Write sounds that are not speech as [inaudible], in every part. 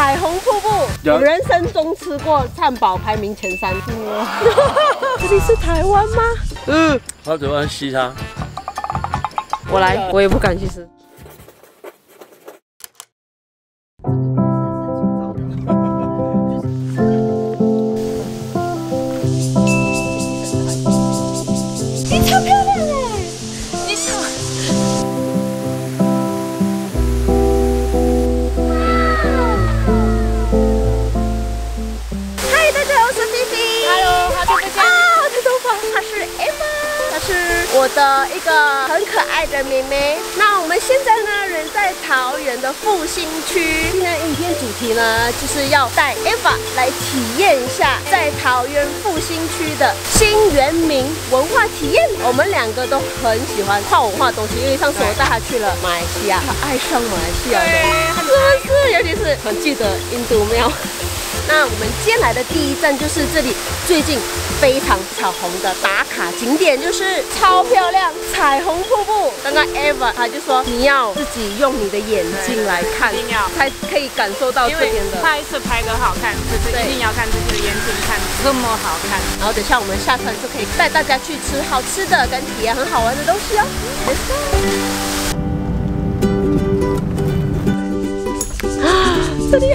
彩虹瀑布，我人生中吃过汉堡排名前三。哇，这里是台湾吗？嗯，他怎么吸它。我来，我也不敢去吃。人在桃园的复兴区。今天影片主题呢，就是要带 Eva 来体验一下在桃园复兴区的新原民文化体验。我们两个都很喜欢跨文化东西，因为上次我带他去了马来西亚，他爱上马来西亚的，是不是？尤其是很记得印度庙。那我们今天来的第一站就是这里最近非常炒红的打卡景点，就是超漂亮彩虹瀑布。刚刚 Eva 他就说你要自己用你的眼睛来看一定要，才可以感受到这边的。拍摄拍的好看，就是对一定要看自己的眼睛看这么好看。然后等下我们下船就可以带大家去吃好吃的，跟体验很好玩的东西哦。Let's go！啊，这里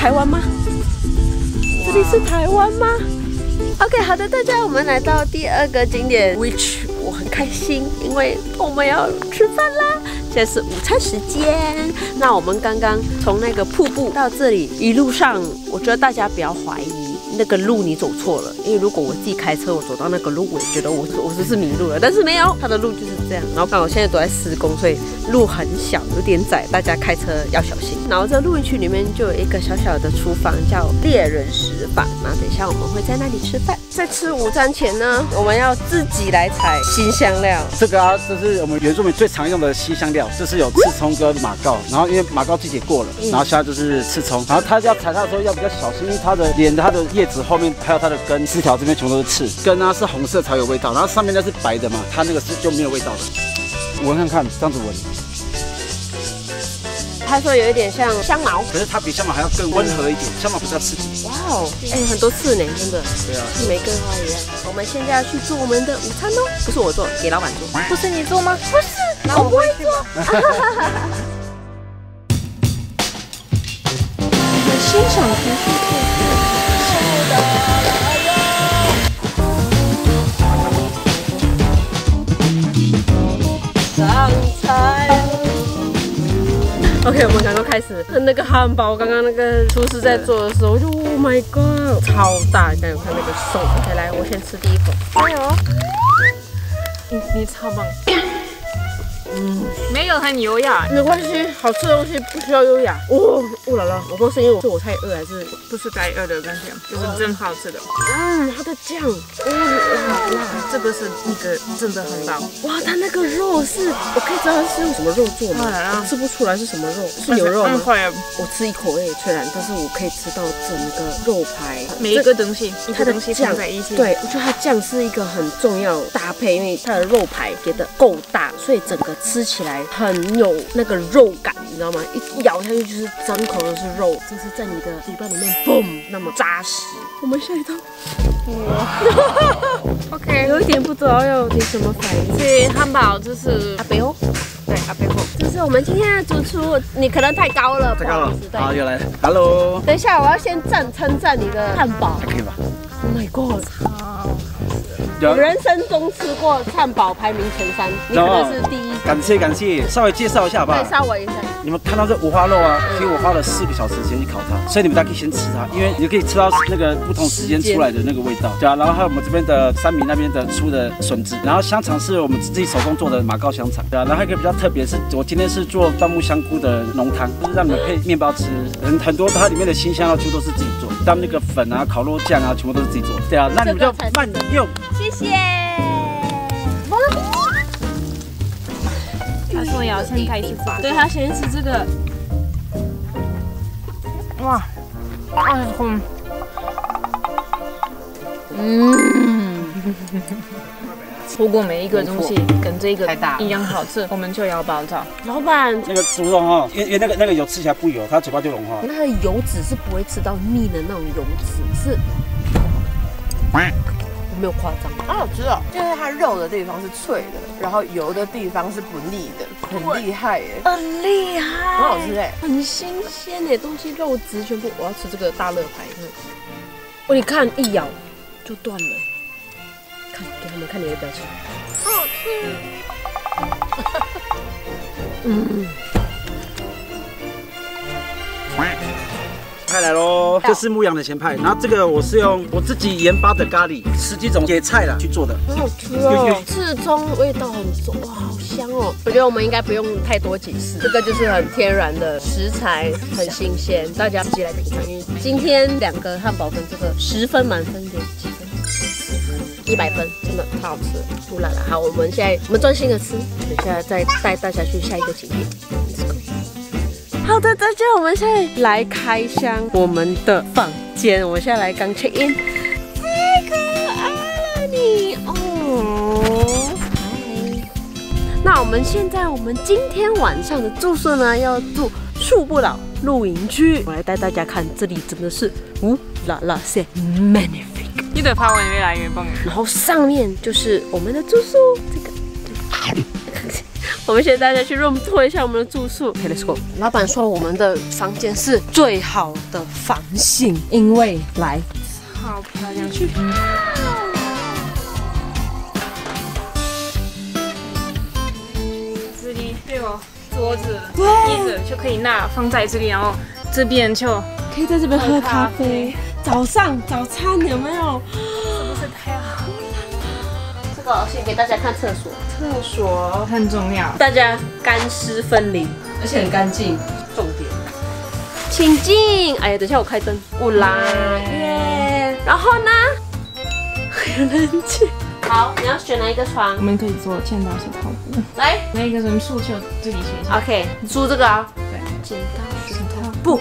台湾吗？这里是台湾吗？OK，好的，大家，我们来到第二个景点，which 我很开心，因为我们要吃饭啦。现在是午餐时间。那我们刚刚从那个瀑布到这里，一路上，我觉得大家不要怀疑。那个路你走错了，因为如果我自己开车，我走到那个路，我也觉得我我就是迷路了，但是没有，它的路就是这样。然后刚好现在都在施工，所以路很小，有点窄，大家开车要小心。然后这露营区里面就有一个小小的厨房，叫猎人食坊。那等一下我们会在那里吃饭。在吃午餐前呢，[laughs] 我们要自己来采新香料。这个啊，这是我们原住民最常用的西香料，这是有刺葱跟马告。然后因为马告季节过了，然后现在就是刺葱。然后它要采它的时候要比较小心，因为它的连它的叶子后面还有它的根枝条这边全部都是刺，根啊是红色才有味道，然后上面那是白的嘛，它那个是就没有味道的。闻看看，这样子闻，他说有一点像香茅。可是它比香茅还要更温和一点，香茅比较刺激。哇哦，哎，很多刺呢，真的。对啊，是玫瑰花一样。我们现在要去做我们的午餐哦，不是我做，给老板做。不是你做吗？不是，那我我不会做。[laughs] [laughs] 欣赏这首 OK，我们刚刚开始那个汉堡，刚刚那个厨师在做的时候，我就 Oh my God，超大！你看有看那个手。OK，来，我先吃第一口。加油！你你超棒。嗯，没有很优雅，没关系，好吃的东西不需要优雅。哦，哦了了，我不知道是因为我是我太饿还是，不是该饿的感觉，就是真好吃的。嗯，它的酱，哦哇这个是一个真的很棒，哇，它那个肉是，我可以知道它是用什么肉做吗？啊吃不出来是什么肉，是牛肉吗？嗯我吃一口味虽然，但是我可以吃到整个肉排，每一个东西，它的东西酱在一起。，对，我觉得它酱是一个很重要搭配，因为它的肉排给的够大，所以整个吃起来很有那个肉感，你知道吗？一咬下去就是整口都是肉，就是在你的嘴巴里面嘣那么扎实。我们下一道，哇 [laughs] OK，有一点不知道要有什么反应。这汉堡就是阿北欧，对阿贝欧，这是我们今天的主厨，你可能太高了，太高了不好意思，对好，又来了，Hello，等一下，我要先赞称赞你的汉堡。还可以吧？Oh my god！有我人生中吃过汉堡排名前三，你可能是第一。感谢感谢，稍微介绍一下吧介。绍我一下。你们看到这五花肉啊，其实我花了四个小时时间去烤它，所以你们大家可以先吃它，因为你可以吃到那个不同时间出来的那个味道，对啊。然后还有我们这边的三明那边的出的笋子，然后香肠是我们自己手工做的马告香肠，对啊。然后还有一个比较特别是，我今天是做椴木香菇的浓汤，就是让你们配面包吃，很很多它里面的新香料全部都是自己做，他们那个粉啊、烤肉酱啊，全部都是自己做，对啊。那你们就慢用。谢谢。他说要先开始吃，对他先吃这个，哇，哎嗯，嗯，如果每一个东西跟这个太大一样好吃，我们就要爆炸。老板，那个猪肉哈，因为因为那个那个油吃起来不油，它嘴巴就融化。那个油脂是不会吃到腻的那种油脂，是。我没有夸张，好好吃哦！就是它肉的地方是脆的，然后油的地方是不腻的，很厉害耶，很厉害，很好吃哎。很新鲜哎，东西肉质全部。我要吃这个大乐牌，哦，你看一咬就断了，看给他们看你的表情，好吃。嗯。派来喽，这是牧羊的前派，然后这个我是用我自己研发的咖喱，十几种野菜啦去做的，很好吃哦，刺葱味道很重，哇，好香哦！我觉得我们应该不用太多解释，这个就是很天然的食材，很新鲜，大家自己来品尝。因为今天两个汉堡跟这个十分满分给几分？一百分，真的太好吃了，不啦啦。好，我们现在我们专心的吃，等下再带大家去下一个景点。好的，大家，我们现在来开箱我们的房间。我们现在来刚 check in，太可爱了你哦！那我们现在，我们今天晚上的住宿呢，要住树不老露营区。我来带大家看，这里真的是无啦啦塞 magnific，你的发文越来越棒。然后上面就是我们的住宿，这个。我们现在大家去 room 拖一下我们的住宿。Let's go。老板说我们的房间是最好的房型，因为来，好漂亮，去。这里有桌子、椅子就可以那放在这里，然后这边就可以在这边喝咖啡。早上早餐有没有？先给大家看厕所。厕所很重要，大家干湿分离，而且很干净。重点，请进。哎呀，等下我开灯。我来耶。然后呢？很冷静。好，你要选哪一个床？我们可以做剪刀石头布。来，那一个人数就自己选一下。OK，租这个啊。对，剪刀石头布。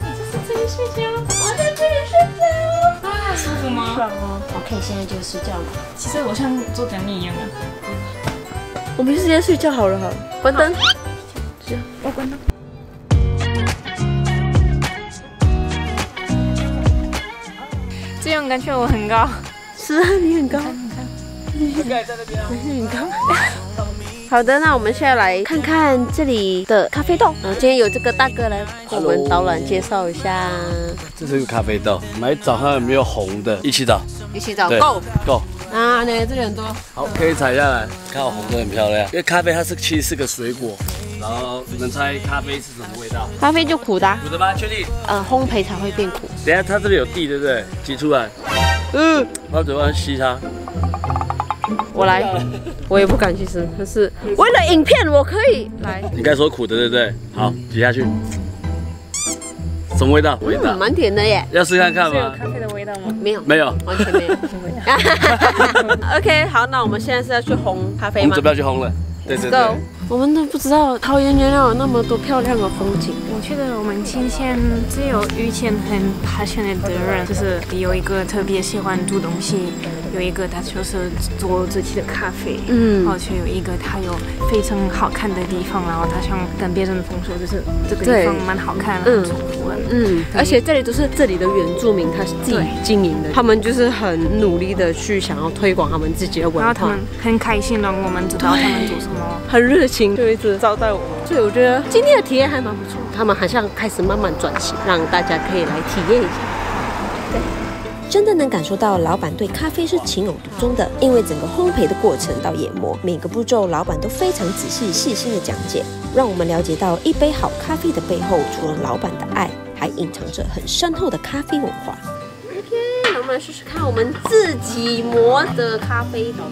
你这是这里睡觉？我在这里睡觉。啊，舒服吗？爽哦。OK，现在就睡觉了。其实我像做等你一样啊。我们直接睡觉好了哈，关灯。行，我关灯。这样感觉我很高。是啊，你很高。你看，盖在那边啊。你很高。好的，那我们现在来看看这里的咖啡豆。然后今天有这个大哥来给我们导览介绍一下。这是个咖啡豆，买找看有没有红的，一起找。一起找。够。够。啊，那这里很多，好，可以采下来，看我红的很漂亮。因为咖啡它是其实是个水果，然后你们猜咖啡是什么味道？咖啡就苦的，苦的吗？确定？呃，烘焙才会变苦。等下它这里有地，对不对？挤出来，嗯，把嘴巴吸它。我来，我也不敢去吃，可是为了影片我可以来。你该说苦的，对不对？好，挤下去。什么味道？味道蛮甜的耶，要试看看吗？有咖啡的味道吗？没有，没有，完全没有。[laughs] [laughs] OK，好，那我们现在是要去烘咖啡吗？我们准备要去烘了。对对对。我们都不知道桃园原来有那么多漂亮的风景。我觉得我们今天只有遇见很 passionate 的人，就是有一个特别喜欢煮东西。有一个他就是做自己的咖啡，嗯，而且有一个他有非常好看的地方，然后他想跟别人分享，就是这个地方蛮好看的，很舒服的，嗯，而且这里都是这里的原住民，他是自己经营的，他们就是很努力的去想要推广他们自己的文化，然后他们很开心让我们知道他们做什么，很热情，就一直招待我们，所以我觉得今天的体验还蛮不错，他们好像开始慢慢转型，让大家可以来体验一下。真的能感受到老板对咖啡是情有独钟的，因为整个烘焙的过程到研磨，每个步骤老板都非常仔细细心的讲解，让我们了解到一杯好咖啡的背后，除了老板的爱，还隐藏着很深厚的咖啡文化。OK，那我们来试试看我们自己磨的咖啡豆。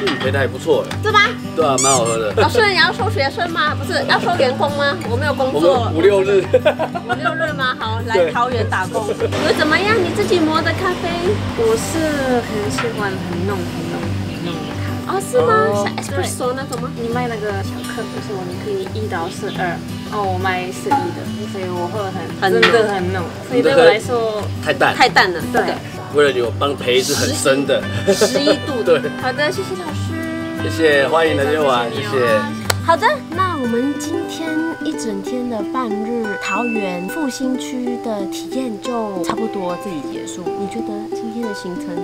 嗯，配的还不错哎，是吗？对啊，蛮好喝的。老师，你要收学生吗？不是，要收员工吗？我没有工作。五六日。五六日吗？好，来桃园打工。觉得怎么样？你自己磨的咖啡？我是很喜欢很浓很浓很浓的咖啡。哦，是吗？像 espresso 那种吗？你卖那个小克的时候，你可以一到四二。哦，我卖四一的，所以我喝很真的很浓，所以对我来说太淡太淡了。对。为了你，我帮陪是很深的。十一度的。对，好的，谢谢老师。谢谢，欢迎来这边玩，谢谢。好的，那我们今天一整天的半日桃园复兴区的体验就差不多这里结束。你觉得今天的行程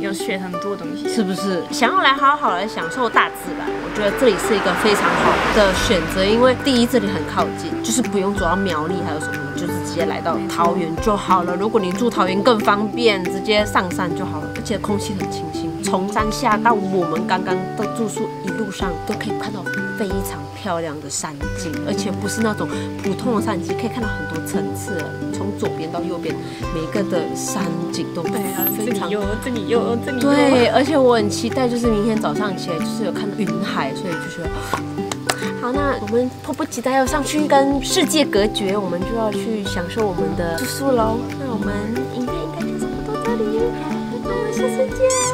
要学很多东西。是不是想要来好好来享受大自然？我觉得这里是一个非常好的选择，因为第一这里很靠近，就是不用走到苗栗还有什么，就是直接来到桃园就好了。如果你住桃园更方便，直接上山就好了，而且空气很清新。从山下到我们刚刚的住宿，一路上都可以看到非常漂亮的山景，而且不是那种普通的山景，可以看到很多层次。从左边到右边，每个的山景都对啊，这非常里有，这里有，这里有。对，而且我很期待，就是明天早上起来就是有看到云海，所以就是。好，那我们迫不及待要上去跟世界隔绝，我们就要去享受我们的住宿喽。那我们影片应该就差不多这里，好，那我们下次见。